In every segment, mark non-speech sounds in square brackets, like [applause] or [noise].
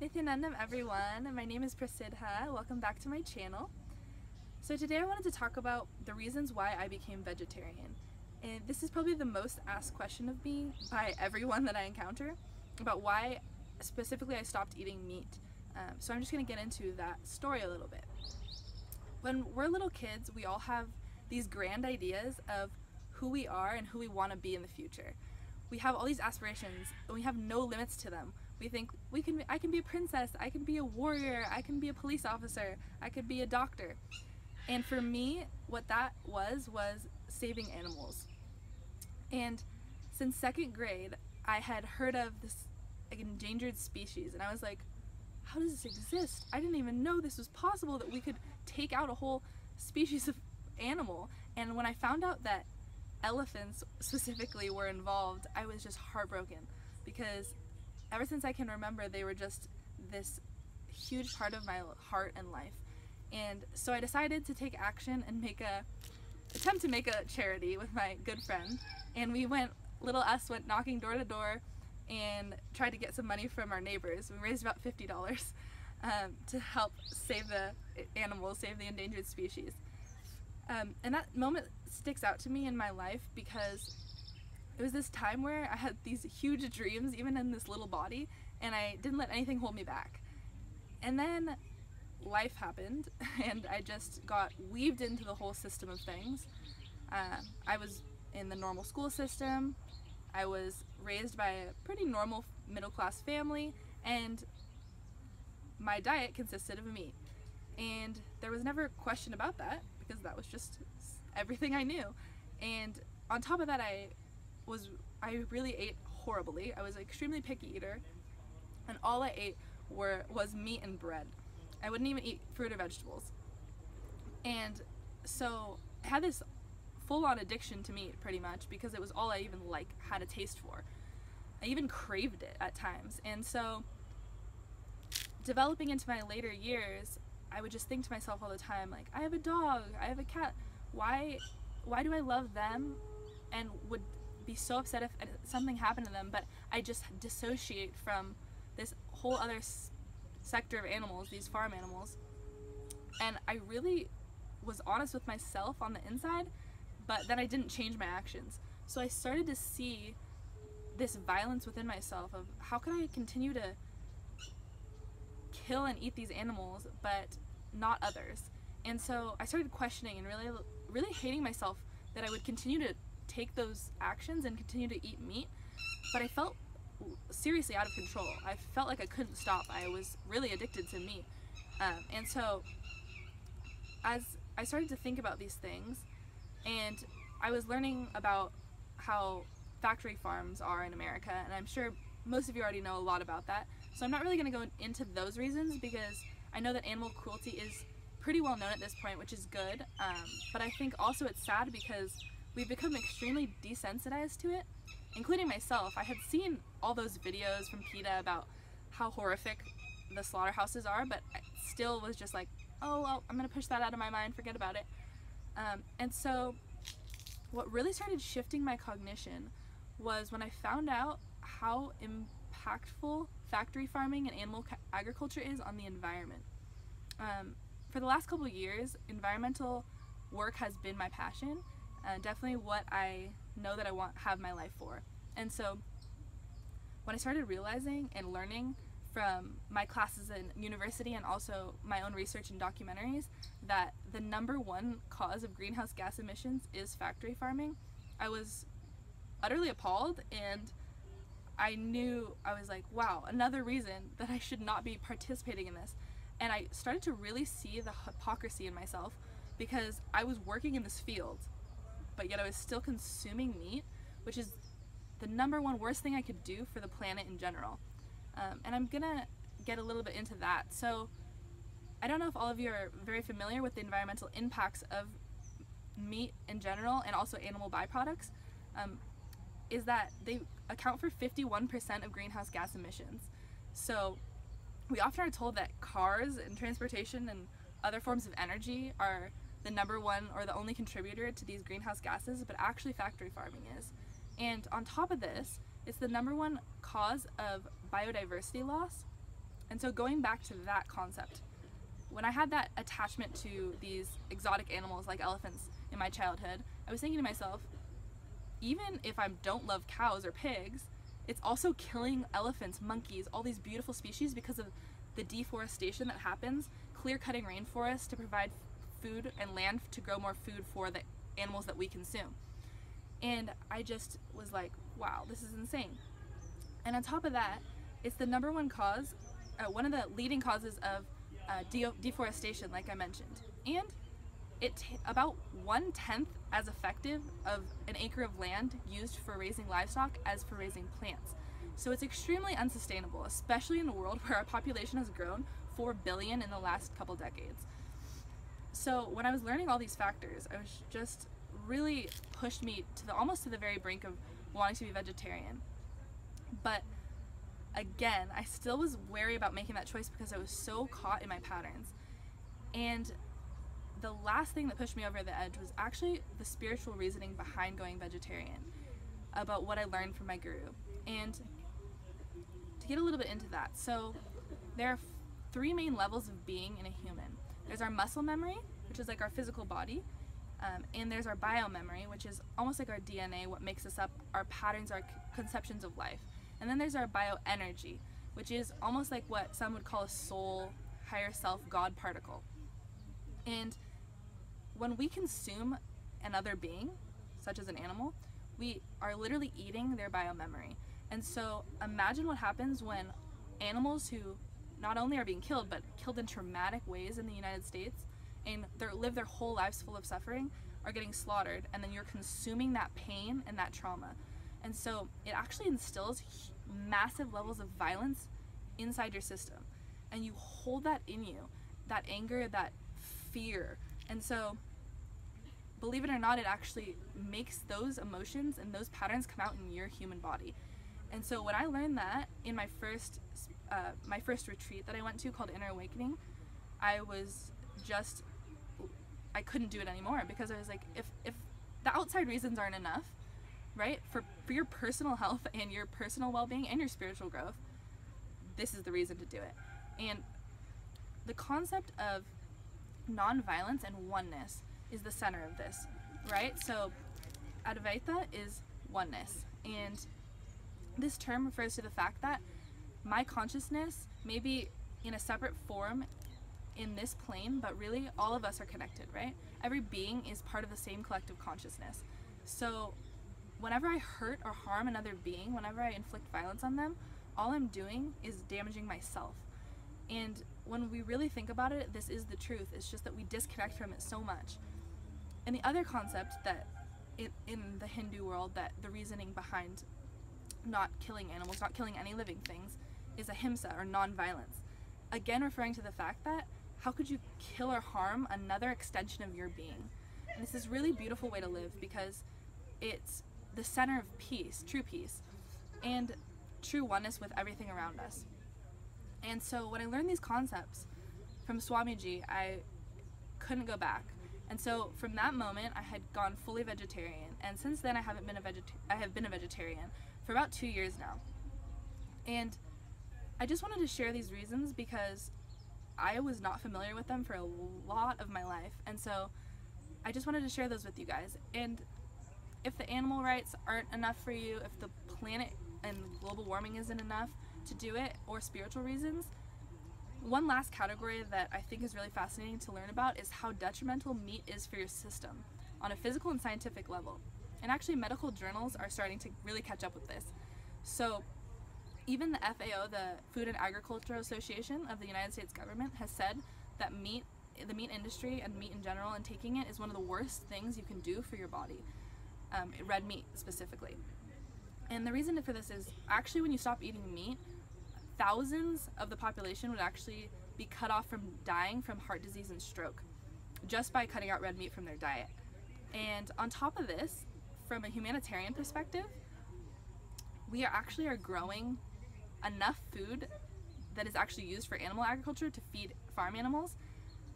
Nithyanandam everyone, my name is Prasidha. Welcome back to my channel. So today I wanted to talk about the reasons why I became vegetarian. And this is probably the most asked question of me by everyone that I encounter about why specifically I stopped eating meat. Um, so I'm just going to get into that story a little bit. When we're little kids, we all have these grand ideas of who we are and who we want to be in the future. We have all these aspirations and we have no limits to them. We think we can I can be a princess, I can be a warrior, I can be a police officer, I could be a doctor. And for me, what that was was saving animals. And since second grade, I had heard of this endangered species and I was like, how does this exist? I didn't even know this was possible that we could take out a whole species of animal. And when I found out that elephants specifically were involved, I was just heartbroken because ever since I can remember, they were just this huge part of my heart and life. And so I decided to take action and make a attempt to make a charity with my good friend. And we went, little us went knocking door to door and tried to get some money from our neighbors. We raised about $50 um, to help save the animals, save the endangered species. Um, and that moment sticks out to me in my life because it was this time where I had these huge dreams, even in this little body, and I didn't let anything hold me back. And then life happened, [laughs] and I just got weaved into the whole system of things. Uh, I was in the normal school system, I was raised by a pretty normal middle class family, and my diet consisted of meat. And there was never a question about that because that was just everything I knew. And on top of that, I was I really ate horribly. I was an extremely picky eater, and all I ate were was meat and bread. I wouldn't even eat fruit or vegetables. And so I had this full-on addiction to meat pretty much because it was all I even like had a taste for. I even craved it at times. And so developing into my later years, I would just think to myself all the time like I have a dog, I have a cat. Why why do I love them and would be so upset if something happened to them, but I just dissociate from this whole other sector of animals, these farm animals. And I really was honest with myself on the inside, but then I didn't change my actions. So I started to see this violence within myself of how can I continue to kill and eat these animals, but not others. And so I started questioning and really, really hating myself that I would continue to take those actions and continue to eat meat, but I felt seriously out of control. I felt like I couldn't stop. I was really addicted to meat. Um, and so as I started to think about these things and I was learning about how factory farms are in America and I'm sure most of you already know a lot about that. So I'm not really going to go into those reasons because I know that animal cruelty is pretty well known at this point, which is good. Um, but I think also it's sad because we've become extremely desensitized to it, including myself. I had seen all those videos from PETA about how horrific the slaughterhouses are, but I still was just like, oh, well, I'm gonna push that out of my mind, forget about it. Um, and so what really started shifting my cognition was when I found out how impactful factory farming and animal agriculture is on the environment. Um, for the last couple years, environmental work has been my passion, definitely what I know that I want have my life for. And so when I started realizing and learning from my classes in university and also my own research and documentaries that the number one cause of greenhouse gas emissions is factory farming, I was utterly appalled and I knew I was like, wow, another reason that I should not be participating in this. And I started to really see the hypocrisy in myself because I was working in this field but yet I was still consuming meat, which is the number one worst thing I could do for the planet in general. Um, and I'm gonna get a little bit into that. So I don't know if all of you are very familiar with the environmental impacts of meat in general and also animal byproducts, um, is that they account for 51% of greenhouse gas emissions. So we often are told that cars and transportation and other forms of energy are the number one or the only contributor to these greenhouse gases, but actually factory farming is. And on top of this, it's the number one cause of biodiversity loss. And so going back to that concept, when I had that attachment to these exotic animals like elephants in my childhood, I was thinking to myself, even if I don't love cows or pigs, it's also killing elephants, monkeys, all these beautiful species because of the deforestation that happens, clear cutting rainforests to provide food and land to grow more food for the animals that we consume. And I just was like, wow, this is insane. And on top of that, it's the number one cause, uh, one of the leading causes of uh, de deforestation, like I mentioned. And it about one tenth as effective of an acre of land used for raising livestock as for raising plants. So it's extremely unsustainable, especially in a world [laughs] where our population has grown 4 billion in the last couple decades. So when I was learning all these factors, I was just really pushed me to the almost to the very brink of wanting to be vegetarian. But again, I still was wary about making that choice because I was so caught in my patterns. And the last thing that pushed me over the edge was actually the spiritual reasoning behind going vegetarian about what I learned from my guru. And to get a little bit into that, so there are three main levels of being in a human. There's our muscle memory, which is like our physical body, um, and there's our bio memory, which is almost like our DNA, what makes us up, our patterns, our conceptions of life. And then there's our bioenergy, which is almost like what some would call a soul, higher self, God particle. And when we consume another being, such as an animal, we are literally eating their biomemory. And so imagine what happens when animals who not only are being killed, but killed in traumatic ways in the United States and live their whole lives full of suffering are getting slaughtered, and then you're consuming that pain and that trauma. And so it actually instills massive levels of violence inside your system. And you hold that in you that anger, that fear. And so, believe it or not, it actually makes those emotions and those patterns come out in your human body. And so, when I learned that in my first uh, my first retreat that I went to called Inner Awakening, I was just I couldn't do it anymore because I was like, if if the outside reasons aren't enough, right? For for your personal health and your personal well-being and your spiritual growth, this is the reason to do it. And the concept of nonviolence and oneness is the center of this, right? So Advaita is oneness. And this term refers to the fact that my consciousness may be in a separate form in this plane, but really all of us are connected, right? Every being is part of the same collective consciousness. So whenever I hurt or harm another being, whenever I inflict violence on them, all I'm doing is damaging myself. And when we really think about it, this is the truth. It's just that we disconnect from it so much. And the other concept that it, in the Hindu world, that the reasoning behind not killing animals, not killing any living things, is ahimsa or non-violence. Again, referring to the fact that how could you kill or harm another extension of your being? And it's this really beautiful way to live because it's the center of peace, true peace, and true oneness with everything around us. And so when I learned these concepts from Swamiji, I couldn't go back. And so from that moment, I had gone fully vegetarian, and since then I haven't been a vegeta- I have been a vegetarian for about two years now. And I just wanted to share these reasons because I was not familiar with them for a lot of my life, and so I just wanted to share those with you guys. And if the animal rights aren't enough for you, if the planet and global warming isn't enough to do it, or spiritual reasons, one last category that I think is really fascinating to learn about is how detrimental meat is for your system on a physical and scientific level. And actually, medical journals are starting to really catch up with this. So, even the FAO, the Food and Agriculture Association of the United States government, has said that meat, the meat industry and meat in general, and taking it is one of the worst things you can do for your body um, red meat specifically. And the reason for this is actually when you stop eating meat, thousands of the population would actually be cut off from dying from heart disease and stroke just by cutting out red meat from their diet. And on top of this, from a humanitarian perspective, we are actually are growing enough food that is actually used for animal agriculture to feed farm animals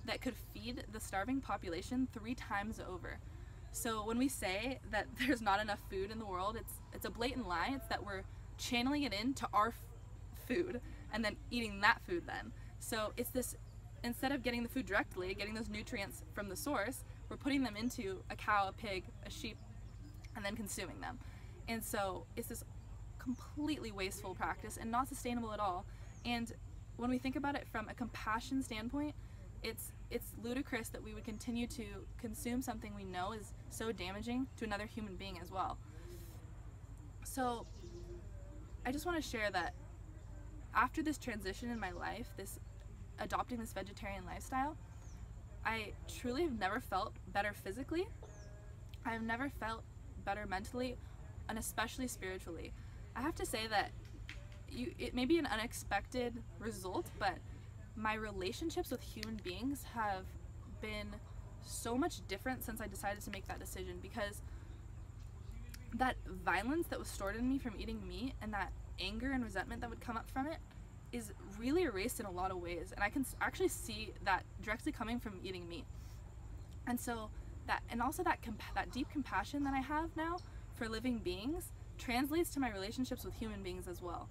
that could feed the starving population three times over. So when we say that [laughs] there's not enough food in the world, it's it's a blatant lie. It's that we're channeling it into our food and then eating that food then. So it's this instead of getting the food directly, getting those nutrients from the source, we're putting them into a cow, a pig, a sheep, and then consuming them. And so it's this completely wasteful practice and not sustainable at all. And when we think about it from a compassion standpoint, it's it's ludicrous that we would continue to consume something we know is so damaging to another human being as well. So I just want to share that after this transition in my life, this adopting this vegetarian lifestyle, I truly have never felt better physically. I've never felt better mentally and especially spiritually. I have to say that you it may be an unexpected result, but my relationships with human beings have been so much different since I decided to make that decision because that violence that was stored in me from eating meat and that anger and resentment that would come up from it is really erased in a lot of ways and I can actually see that directly coming from eating meat. And so that and also that that deep compassion that I have now for living beings translates to my relationships with human beings as well.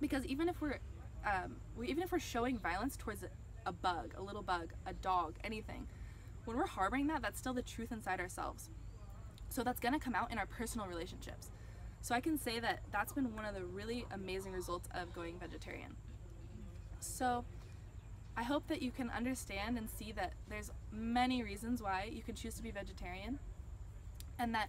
Because even if we're um, even if we're showing violence towards a, a bug, a little bug, a dog, anything, when we're harboring that, that's still the truth inside ourselves. So that's gonna come out in our personal relationships. So I can say that that's been one of the really amazing results of going vegetarian. So I hope that you can understand and see that there's many reasons why you can choose to be vegetarian and that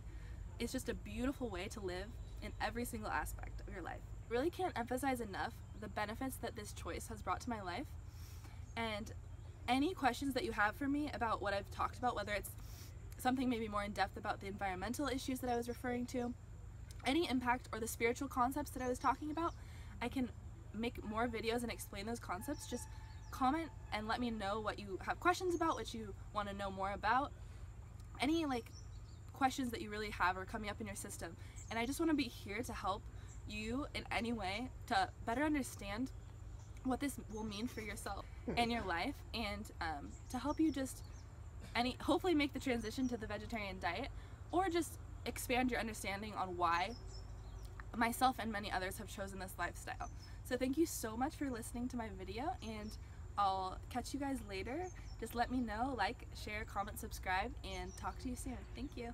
it's just a beautiful way to live in every single aspect of your life. Really can't emphasize enough the benefits that this choice has brought to my life. And any questions that you have for me about what I've talked about, whether it's something maybe more in depth about the environmental issues that I was referring to, any impact or the spiritual concepts that I was talking about, I can make more videos and explain those concepts. Just comment and let me know what you have questions about, what you want to know more about. Any like questions that you really have are coming up in your system. And I just want to be here to help you in any way to better understand what this will mean for yourself and your life and um, to help you just any hopefully make the transition to the vegetarian diet or just expand your understanding on why myself and many others have chosen this lifestyle. So thank you so much for listening to my video and I'll catch you guys later. Just let me know, like, share, comment, subscribe, and talk to you soon. Thank you.